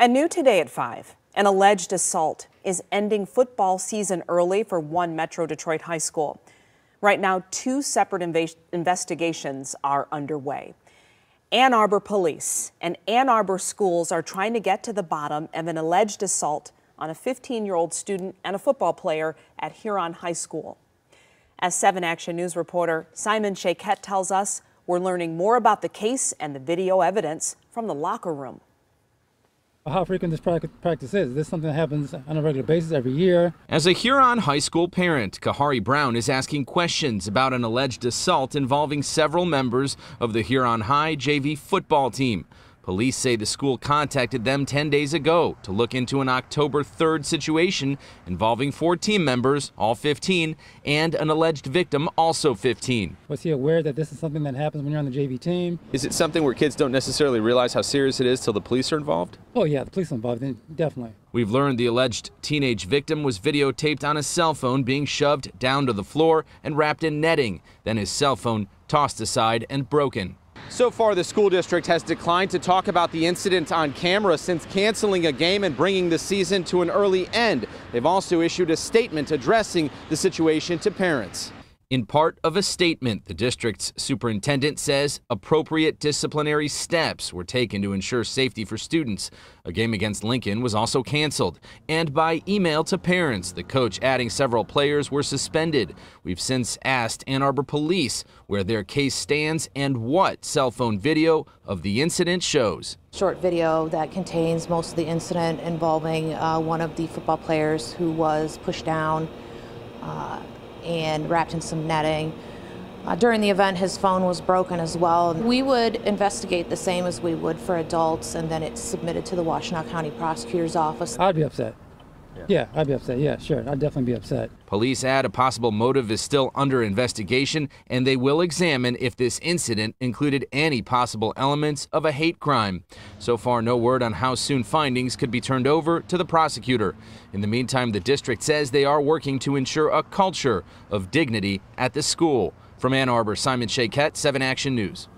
And new today at 5, an alleged assault is ending football season early for one Metro Detroit high school. Right now, two separate inv- investigations are underway. Ann Arbor police and Ann Arbor schools are trying to get to the bottom of an alleged assault on a 15 year old student and a football player at Huron High School. As 7 Action News reporter Simon Shaykhet tells us, we're learning more about the case and the video evidence from the locker room how frequent this practice is. This is something that happens on a regular basis every year. As a Huron high school parent, Kahari Brown is asking questions about an alleged assault involving several members of the Huron High JV football team. Police say the school contacted them 10 days ago to look into an October 3rd situation involving four team members, all 15, and an alleged victim, also 15. Was he aware that this is something that happens when you're on the JV team? Is it something where kids don't necessarily realize how serious it is till the police are involved? Oh, yeah, the police are involved, definitely. We've learned the alleged teenage victim was videotaped on a cell phone being shoved down to the floor and wrapped in netting, then his cell phone tossed aside and broken. So far, the school district has declined to talk about the incident on camera since canceling a game and bringing the season to an early end. They've also issued a statement addressing the situation to parents. In part of a statement, the district's superintendent says appropriate disciplinary steps were taken to ensure safety for students. A game against Lincoln was also canceled. And by email to parents, the coach adding several players were suspended. We've since asked Ann Arbor Police where their case stands and what cell phone video of the incident shows. Short video that contains most of the incident involving uh, one of the football players who was pushed down. Uh, and wrapped in some netting. Uh, during the event, his phone was broken as well. We would investigate the same as we would for adults, and then it's submitted to the Washtenaw County Prosecutor's Office. I'd be upset. Yeah, I'd be upset. Yeah, sure. I'd definitely be upset. Police add a possible motive is still under investigation, and they will examine if this incident included any possible elements of a hate crime. So far, no word on how soon findings could be turned over to the prosecutor. In the meantime, the district says they are working to ensure a culture of dignity at the school. From Ann Arbor, Simon Shaykhet, 7 Action News.